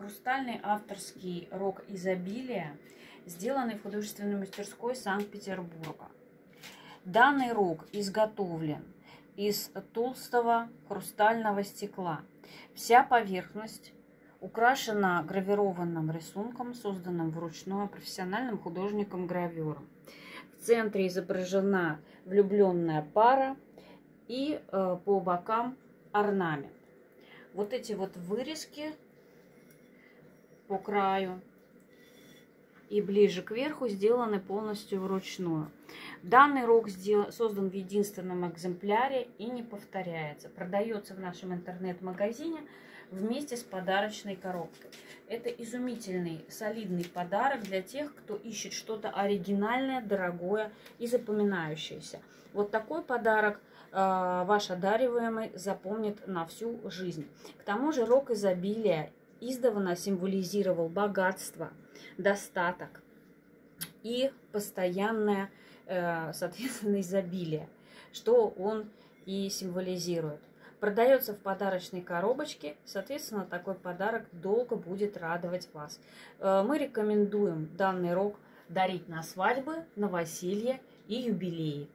Хрустальный авторский рог изобилия, сделанный в художественной мастерской Санкт-Петербурга. Данный рог изготовлен из толстого хрустального стекла. Вся поверхность украшена гравированным рисунком, созданным вручную профессиональным художником-гравером. В центре изображена влюбленная пара и э, по бокам орнамент. Вот эти вот вырезки по краю и ближе к верху сделаны полностью вручную. Данный рог создан в единственном экземпляре и не повторяется. Продается в нашем интернет-магазине вместе с подарочной коробкой. Это изумительный, солидный подарок для тех, кто ищет что-то оригинальное, дорогое и запоминающееся. Вот такой подарок э, ваш одариваемый запомнит на всю жизнь. К тому же рог изобилия издавна символизировал богатство, достаток и постоянное, э, соответственно, изобилие, что он и символизирует. Продается в подарочной коробочке, соответственно, такой подарок долго будет радовать вас. Э, мы рекомендуем данный рог дарить на свадьбы, новоселье и юбилеи.